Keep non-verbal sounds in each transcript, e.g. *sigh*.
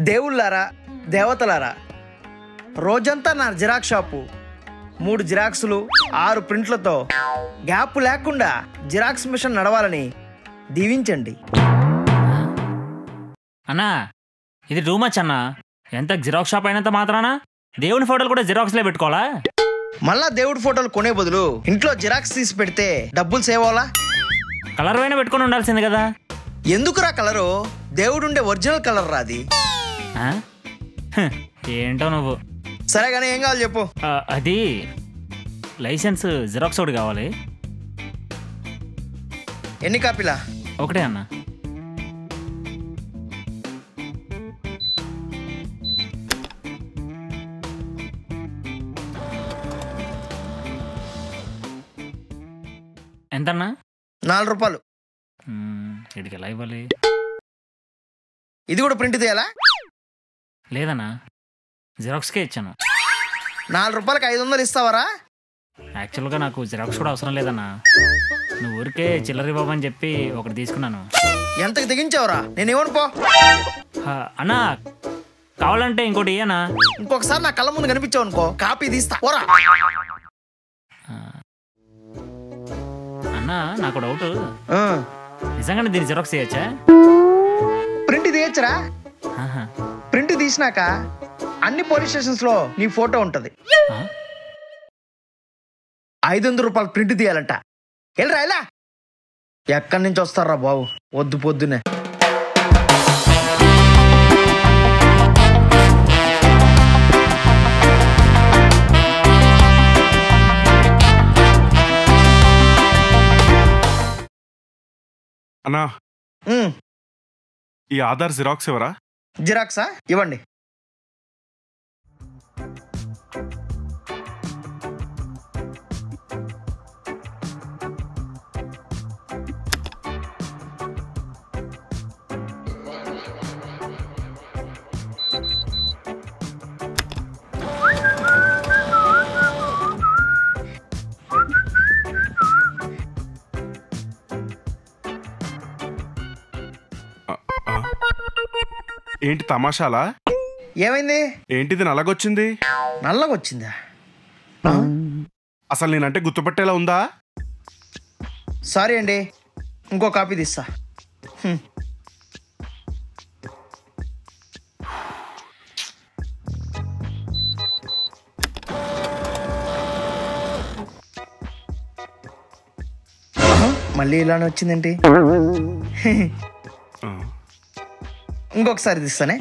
దేవుళ్ళారా దేవతలారా? రోజంతా నా జిరాక్స్ షాపు. మూడు జిరాక్సులు ఆరు ప్రింట్లతో. గ్యాప్ లేకుండా జిరాక్స్ మిషన్ నడవాలని దీవించండి. అన్నా ఇది టూ మచ్ అన్నా. ఎంత జిరాక్స్ షాప్ అయినంత మాత్రానా? దేవుని ఫోటోలు కూడా జిరాక్స్లే పెట్టుకోవాలా? మళ్ళా దేవుడి ఫోటోలు కొనే బదులు ఇంట్లో జిరాక్స్ తీసి పెడితే డబ్బులు సేవ్ అవ్వాలా? కలర్ పైన పెట్టుకొని ఉండాల్సింది కదా. ఎందుకురా కలరు? దేవుడుండే ఒరిజినల్ కలర్ రాది. ఏంటో నువ్వు? సరే కానీ ఏం కావాలి చెప్పు. అది లైసెన్స్ జిరాక్స్ ఒకటి కావాలి. ఎన్ని కాపీలా? ఒకటే అన్నా. ఎంతన్నా? నాలుగు రూపాయలు. ఎలా ఇవ్వాలి? ఇది కూడా ప్రింట్ తీయాలా? లేదన్నా. జిరాక్స్కే ఇచ్చాను. నాలుగు రూపాయలకి ఐదు వందలు ఇస్తావరా? యాక్చువల్గా నాకు జిరాక్స్ కూడా అవసరం లేదన్నా. నువ్వు ఊరికే చిల్లర ఇవ్వమని చెప్పి ఒకటి తీసుకున్నాను. ఎంతకు తెగించావురా? నేను ఇవ్వను పో. అన్నా కావాలంటే ఇంకోటి ఇయ్యనా? ఇంకొకసారి నా కళ్ళ ముందు కనిపించావు అనుకో కాపీ తీస్తా. పోరా. అన్నా నాకు డౌట్. నిజంగానే దీన్ని జిరాక్స్ చేయొచ్చా ప్రింట్ తీయచ్చురా ప్రింట్ తీసినాక అన్ని పోలీస్ స్టేషన్స్లో నీ ఫోటో ఉంటది? ఐదు వందల రూపాయలు ప్రింట్ తీయాలంట. వెళ్ళరా ఎలా ఎక్కడి నుంచి వస్తారా బాబు? వద్దు పొద్దునే అన్నా. ఈ ఆధార్ జిరాక్స్ ఎవరా? జిరాక్సా? ఇవ్వండి. ఏంటి తమాషాలా? ఏమైంది? ఏంటిది నల్లగొచ్చింది? నల్లగా వచ్చిందా అసలు నేనంటే గుర్తుపట్టేలా ఉందా? సారీ అండి ఇంకో కాపీ తీస్తా. హ్మ్. మళ్ళీ ఇలానే వచ్చిందేంటి? ఆ, ఇంకొకసారి తీస్తానే.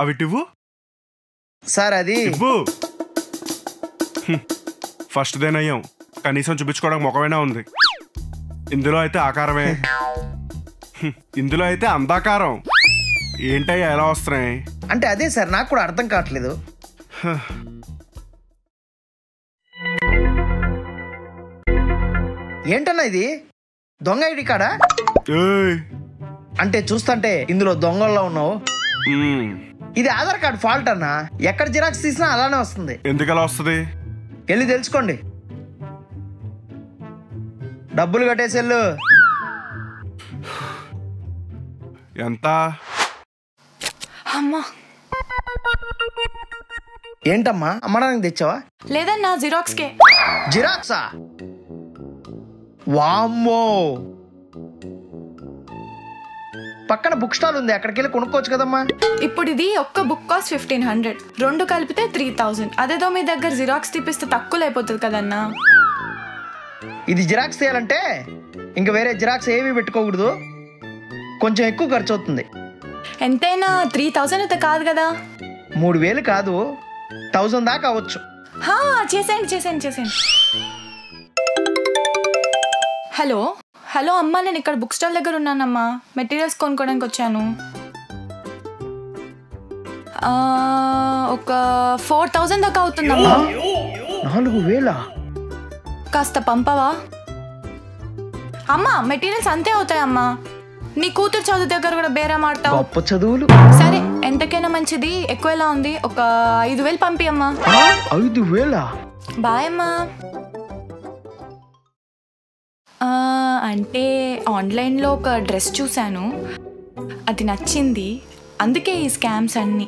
అవి టివ్వు సార్ అది ఇవ్వు. హ్మ్. ఫస్ట్ దేనయ్యాం కనీసం చూపించుకోవడానికి ముఖమైనా ఉంది. ఇందులో అయితే ఆకారమే. ఇందులో అయితే అందాకారం. ఏంటయ్యా ఎలా వస్తున్నాయి? అంటే అదే సార్ నాకు కూడా అర్థం కావట్లేదు. ఏంటన్నా ఇది? దొంగ ఐడి కాడా అంటే చూస్తుంటే ఇందులో దొంగల్లో ఉన్నావు. ఇది ఆధార్ కార్డ్ ఫాల్ట్ అన్నా? ఎక్కడ జిరాక్స్ తీసినా అలానే వస్తుంది. ఎందుకు అలా వస్తుంది? వెళ్ళి తెలుసుకోండి. డబ్బులు కట్టేసేళ్ళు. ఎంత? అమ్మా. ఏంటమ్మా? అమ్మడానికి తెచ్చావా? లేదన్నా జిరాక్స్కే. జిరాక్సా? వామ్మో. పక్కన బుక్ స్టాల్ ఉంది అక్కడికి వెళ్ళి కొనుక్కోవచ్చు కదమ్మా. ఇప్పుడు ఇది ఒక్క బుక్ కాస్ట్ ఫిఫ్టీన్ హండ్రెడ్. రెండు కలిపితే త్రీ థౌజండ్. అదేదో మీ దగ్గర జిరాక్స్ తీపిస్తే తక్కువ అయిపోతుంది కదన్నా. ఇది జిరాక్స్ తీయాలంటే ఇంకా వేరే జిరాక్స్ ఏమీ పెట్టుకోకూడదు. కొంచెం ఎక్కువ ఖర్చు అవుతుంది ఎంతైనా త్రీ థౌజండ్ అయితే కాదు కదా? మూడు వేలు కాదు థౌజండ్ దాకా అవ్వచ్చు. హా, చేసేయండి చేసేయండి చేసేయండి. హలో హలో అమ్మా నేను ఇక్కడ బుక్ స్టాల్ దగ్గర ఉన్నానమ్మా. మెటీరియల్స్ కొనుక్కోడానికి వచ్చాను. ఆ, ఒక ఫోర్ థౌజండ్ దాకా అవుతుందమ్మా. నాలుగు వేలా? కాస్త పంపవా? అమ్మా మెటీరియల్స్ అంతే అవుతాయమ్మా. నీ కూతురు చదువు దగ్గర కూడా బేరం ఆడతావు? గొప్ప చదువులు. సరే ఎంతకైనా మంచిది ఎక్కువ ఎలా ఉంది? ఒక ఐదు వేలు పంపియమ్మా ఐదు వేల? బాయ్ అమ్మా. అంటే ఆన్లైన్లో ఒక డ్రెస్ చూశాను. అది నచ్చింది. అందుకే ఈ స్కామ్స్ అన్నీ.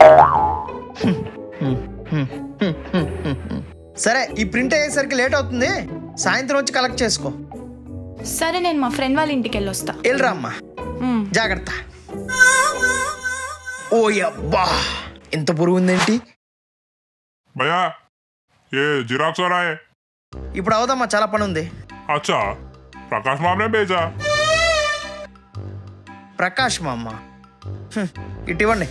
సరే ఈ ప్రింట్ అయ్యేసరికి లేట్ అవుతుంది. సాయంత్రం వచ్చి కలెక్ట్ చేసుకో. సరే నేను మా ఫ్రెండ్ వాళ్ళ ఇంటికి వెళ్ళొస్తా వెళ్ళరా అమ్మా. జాగ్రత్త. ఓ అబ్బా ఇంత పురుగు ఉందేంటి ఏ ఇప్పుడు అవదమ్మా చాలా పని ఉంది అచ్చా ప్రకాష్ మామనే ప్రకాష్ మామ? ఇటు ఇవ్వండి.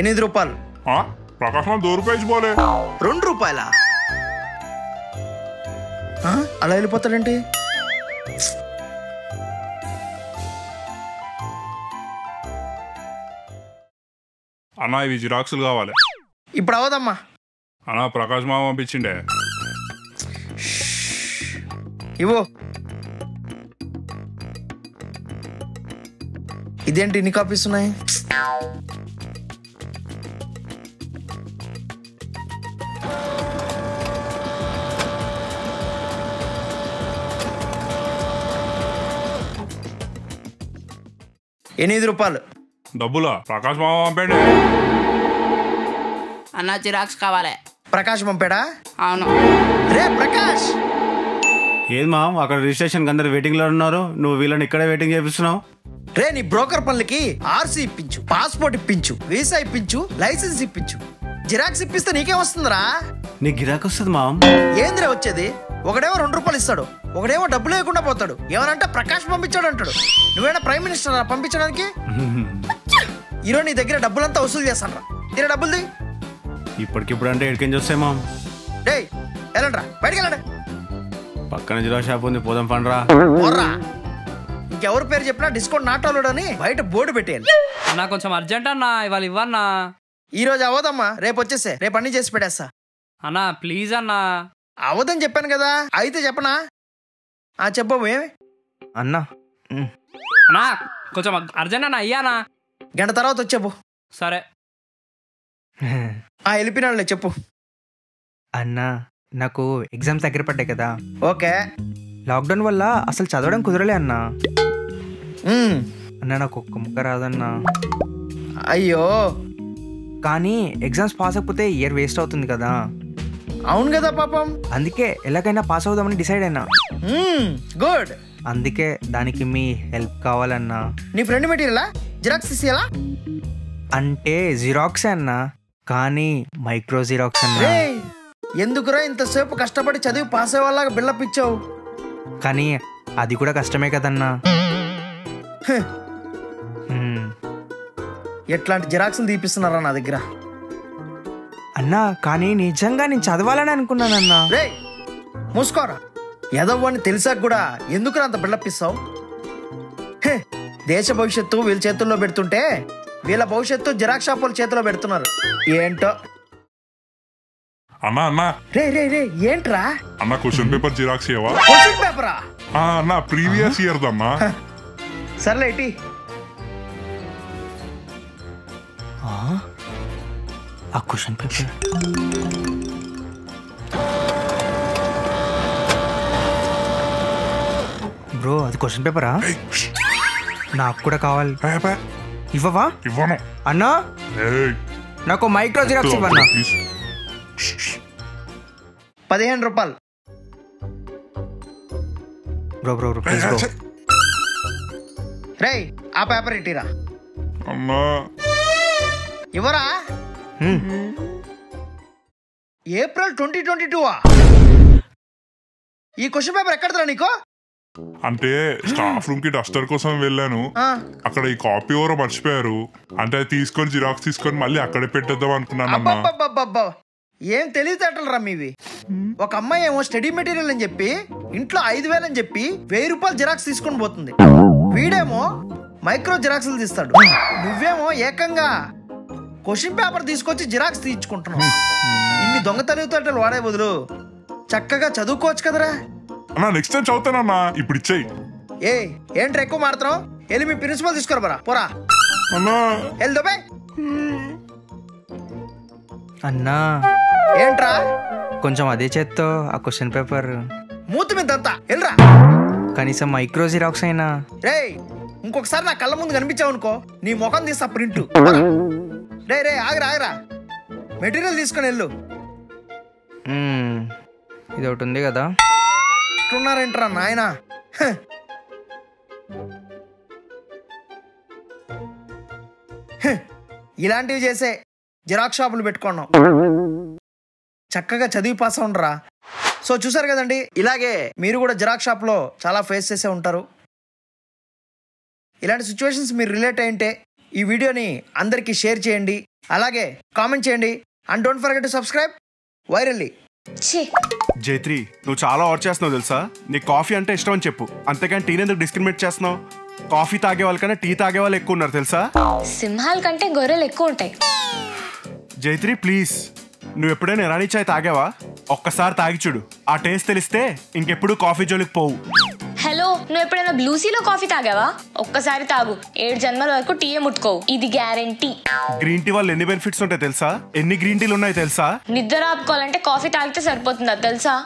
ఎనిమిది రూపాయలు. ప్రకాశం దో రూపాయలు పోలే. రెండు రూపాయల? అలా వెళ్ళిపోతాడంటే? అన్నా ఇవి జిరాక్సులు కావాలి. ఇప్పుడు అవదమ్మా అన్నా ప్రకాశ్ మామ పంపించిండే. ఇవో ఇదేంటి ఇన్ని కాపీస్ ఉన్నాయి? ఎనిమిది రూపాయలు. డబ్బులా? ప్రకాష్ మామ పంపండి అన్న జిరాక్స్ కావాలి. ప్రకాష్ పంపాడా? అవును. రే ప్రకాష్! ఏది మా అక్కడ రిజిస్ట్రేషన్ అందరు వెయిటింగ్లో ఉన్నారు. నువ్వు వీళ్ళని ఇక్కడే వెయిటింగ్ చేపిస్తున్నావు. రే నీ బ్రోకర్ పనులకి ఆర్సీ ఇప్పించు పాస్పోర్ట్ ఇప్పించు వీసా ఇప్పించు లైసెన్స్ ఇప్పించు. జిరాక్స్ ఇప్పిస్తే నీకేం వస్తుందిరా? నీ గిరాక్ వస్తుంది మా ఏంద్రే వచ్చేది? ఒకడేమో రెండు రూపాయలు ఇస్తాడు ఒకడేమో డబ్బులు లేకుండా పోతాడు. ఏమనంటే ప్రకాష్ పంపించాడు అంటాడు. నువ్వేనా ప్రైమ్ మినిస్టర్ పంపించడానికి? *laughs* ఈరోజు నీ దగ్గర డబ్బులంతా వసూలు చేస్తాను రా. డబ్బులు ది ఇప్పటికిప్పుడు అంటే ఎడికేం చూస్తాయి మా డే వెళ్ళండి రా. బయటికి వెళ్ళండి. పక్కన జిరా షాప్ ఉంది పోదాం పండ్రా ఇంకెవరి పేరు చెప్పినా డిస్కౌంట్ నాట్ అలౌడ్ అని బయట బోర్డు పెట్టేయాలి. అన్నా కొంచెం అర్జెంట్ అన్నా ఇవాళ ఇవ్వన్నా. ఈ రోజు అవదమ్మా రేపు వచ్చేసే రేపు అన్ని చేసి పెట్టేస్తా. అన్నా ప్లీజ్ అన్నా. అవదని చెప్పాను కదా. అయితే చెప్పనా? ఆ చెప్పవు ఏమి? అన్నా. అన్నా కొంచెం అర్జెంట్ అన్నా అయ్యానా గంట తర్వాత వచ్చేపు సరే. ఆ వెళ్ళిపోయినాడులే చెప్పు. అన్నా నాకు ఎగ్జామ్స్ దగ్గర పడ్డాయి కదా. ఓకే. లాక్డౌన్ వల్ల అసలు చదవడం కుదరలే అన్నా. అన్నా నాకు ఒక్క ముక్క రాదన్నా. అయ్యో. కానీ ఎగ్జామ్స్ పాస్ అయిపోతే ఇయర్ వేస్ట్ అవుతుంది కదా. అవును కదా పాపం. అందుకే ఎలాగైనా పాస్ అవుదామని డిసైడ్ అయినా. గుడ్ అందుకే దానికి మీ హెల్ప్ కావాలన్నా. నీ ఫ్రెండ్ మెటీరియలా జిరాక్స్ తీసేయాలా? అంటే జిరాక్సే అన్నా కానీ మైక్రో జిరాక్స్ అన్నా. ఎందుకురా ఇంతసేపు కష్టపడి చదివి పాస్ అయ్యేవాళ్ళగా బిల్డప్ ఇచ్చావు? కానీ అది కూడా కష్టమే కదన్నా. హ్మ్. ఎట్లాంటి జిరాక్స్లు తీపిస్తున్నారా నా దగ్గర? అన్నా కానీ నిజంగా నేను చదవాలని అనుకున్నానన్నా. రే మూసుకోరా. ఎదవ్వని తెలిసాక కూడా ఎందుకు అంత బిల్డప్ ఇస్తావు హే, దేశ భవిష్యత్తు వీళ్ళ చేతుల్లో పెడుతుంటే వీళ్ళ భవిష్యత్తు జిరాక్స్ షాపుల చేతిలో పెడుతున్నారు. ఏంటో? అన్నా అన్నా. రే రే రే ఏంట్రా? అన్న క్వశ్చన్ పేపర్ జిరాక్స్ ఇవ్వవా క్వశ్చన్ పేపరా? ఆ, అన్న ప్రీవియస్ ఇయర్ దమ్మా సర్లే ఇటీ. ఆ క్వశ్చన్ పేపర్ బ్రో అది క్వశ్చన్ పేపరా? నాకు కూడా కావాలి. ఇవ్వవా? ఇవ్వను. అన్నా? నాకు మైక్రో జిరాక్స్ ఇవ్వన్నా. పదిహేను రూపాయలు. Bro bro bro please bro. రేయ్ ఆ పేపర్ ఇటీరా. అన్నా. ఇవ్వరా. ఏప్రిల్ ట్వంటీ ట్వంటీ టూ ఈ క్వశ్చన్ పేపర్ ఎక్కడదా నీకు? అంటే స్టాఫ్ రూమ్కి డస్టర్ కోసం వెళ్ళాను. అక్కడ ఈ కాపీ ఎవరో మర్చిపోయారు. అంటే అది తీసుకొని జిరాక్స్ తీసుకొని మళ్ళీ అక్కడే పెట్టేద్దాం అబ్బబ్బబ్బబ్బబ్బ. ఏం తెలివితేటలు రా మీవి. ఒక అమ్మాయి ఏమో స్టడీ మెటీరియల్ అని చెప్పి ఇంట్లో ఐదు వేలు అని చెప్పి వెయ్యి రూపాయలు జిరాక్స్ తీసుకొని పోతుంది. వీడేమో మైక్రో జిరాక్స్లు తీస్తాడు. నువ్వేమో ఏకంగా క్వశ్చన్ పేపర్ తీసుకొచ్చి జిరాక్స్ తీయించుకుంటున్నావు ఇన్ని దొంగ తెలివితేటలు వాడే బదులు చక్కగా చదువుకోవచ్చు కదరా. అన్నా నెక్స్ట్ టైం చదువుతానన్నా. ఇప్పుడు ఇచ్చేయి. ఏ ఏంట్రా ఎక్కువ మాడుతున్నావు వెళ్ళి మీ ప్రిన్సిపల్ తీసుకురా బరా పోరా. అన్నా. వెళ్ళి దుబ్బే. అన్నా. ఏంట్రా? కొంచెం అదే చేత్తో ఆ క్వశ్చన్ పేపర్. మూతి మీద అంతా. వెళ్ళరా. కనీసం మైక్రో జిరాక్స్ అయినా. రేయ్ ఇంకొకసారి నా కళ్ళ ముందు కనిపించావు అనుకో నీ ముఖం తీస్తా ప్రింట్. రే రే ఆగరా ఆగరా. మెటీరియల్ తీసుకొని వెళ్ళు. ఇది ఒకటి ఉంది కదా. ఎట్లున్నారేంట్రా నాయన? ఇలాంటివి చేసే జిరాక్స్ షాపులు పెట్టుకున్నాం చక్కగా చదివి పాస్ ఉండరా సో చూసారు కదండి ఇలాగే మీరు కూడా జిరాక్స్ షాప్లో చాలా ఫేస్ చేసే ఉంటారు. ఇలాంటి సిచ్యువేషన్స్ మీరు రిలేట్ అయింటే ఈ వీడియోని అందరికీ షేర్ చేయండి అలాగే కామెంట్ చేయండి and don't forget to subscribe virally ఛీ. జైత్రి నువ్వు చాలా ఆర్డర్ చేస్తున్నావు తెలుసా? నీకు కాఫీ అంటే ఇష్టం అని చెప్పు. అంతేకాని టీని ఎందుకు డిస్క్రిమినేట్ చేస్తున్నావు? కాఫీ తాగే వాళ్ళకన్నా టీ తాగే వాళ్ళు ఎక్కువ ఉన్నారు తెలుసా? సింహాల కంటే గొర్రెలు ఎక్కువ ఉంటాయి. జైత్రి ప్లీజ్ నువ్వు ఎప్పుడైనా ఎరానీ చాయ్ తాగావా? ఒక్కసారి తాగి చూడు. ఆ టేస్ట్ తెలిస్తే ఇంకెప్పుడు కాఫీ జోలికి పోవు. నువ్వు ఎప్పుడైనా బ్లూసీలో కాఫీ తాగావా? ఒక్కసారి తాగు. ఏడు జన్మల వరకు టీయే ముట్టుకోవు. ఇది గ్యారంటీ గ్రీన్ టీ వల్ల ఎన్ని బెనిఫిట్స్ ఉంటాయి తెలుసా? ఎన్ని గ్రీన్ టీలు ఉన్నాయి తెలుసా? నిద్ర ఆపుకోవాలంటే కాఫీ తాగితే సరిపోతుందా తెలుసా?